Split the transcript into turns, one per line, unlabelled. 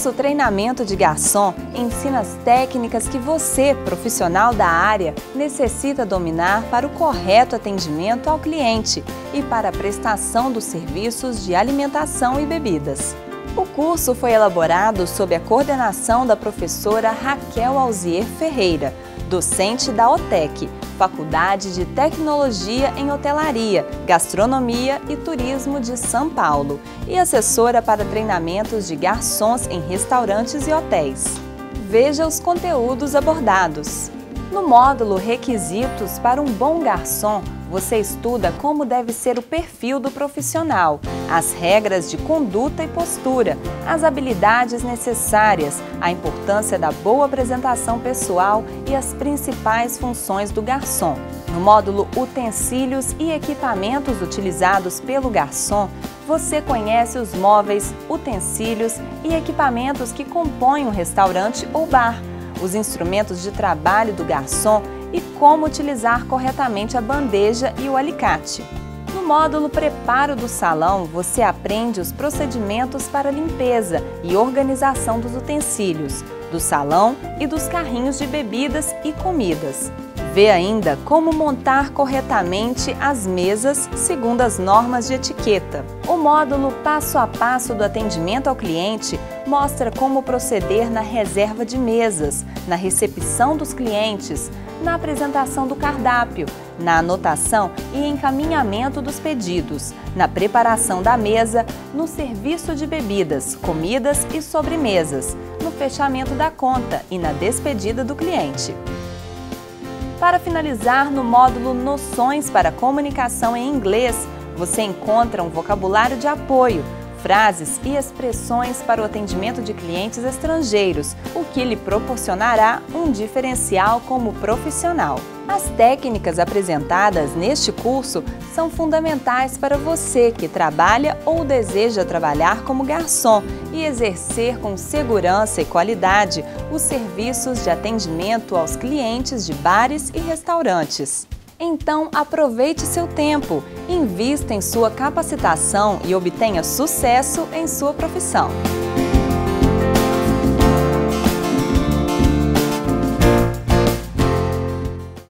curso Treinamento de Garçom ensina as técnicas que você, profissional da área, necessita dominar para o correto atendimento ao cliente e para a prestação dos serviços de alimentação e bebidas. O curso foi elaborado sob a coordenação da professora Raquel Alzier Ferreira, docente da OTEC, Faculdade de Tecnologia em Hotelaria, Gastronomia e Turismo de São Paulo e assessora para treinamentos de garçons em restaurantes e hotéis. Veja os conteúdos abordados. No módulo Requisitos para um bom garçom, você estuda como deve ser o perfil do profissional, as regras de conduta e postura, as habilidades necessárias, a importância da boa apresentação pessoal e as principais funções do garçom. No módulo Utensílios e equipamentos utilizados pelo garçom, você conhece os móveis, utensílios e equipamentos que compõem um restaurante ou bar, os instrumentos de trabalho do garçom e como utilizar corretamente a bandeja e o alicate. No módulo Preparo do Salão, você aprende os procedimentos para limpeza e organização dos utensílios, do salão e dos carrinhos de bebidas e comidas. Vê ainda como montar corretamente as mesas segundo as normas de etiqueta. O módulo Passo a Passo do Atendimento ao Cliente mostra como proceder na reserva de mesas, na recepção dos clientes, na apresentação do cardápio, na anotação e encaminhamento dos pedidos, na preparação da mesa, no serviço de bebidas, comidas e sobremesas, no fechamento da conta e na despedida do cliente. Para finalizar, no módulo Noções para Comunicação em Inglês, você encontra um vocabulário de apoio, frases e expressões para o atendimento de clientes estrangeiros, o que lhe proporcionará um diferencial como profissional. As técnicas apresentadas neste curso são fundamentais para você que trabalha ou deseja trabalhar como garçom e exercer com segurança e qualidade os serviços de atendimento aos clientes de bares e restaurantes. Então aproveite seu tempo, invista em sua capacitação e obtenha sucesso em sua profissão.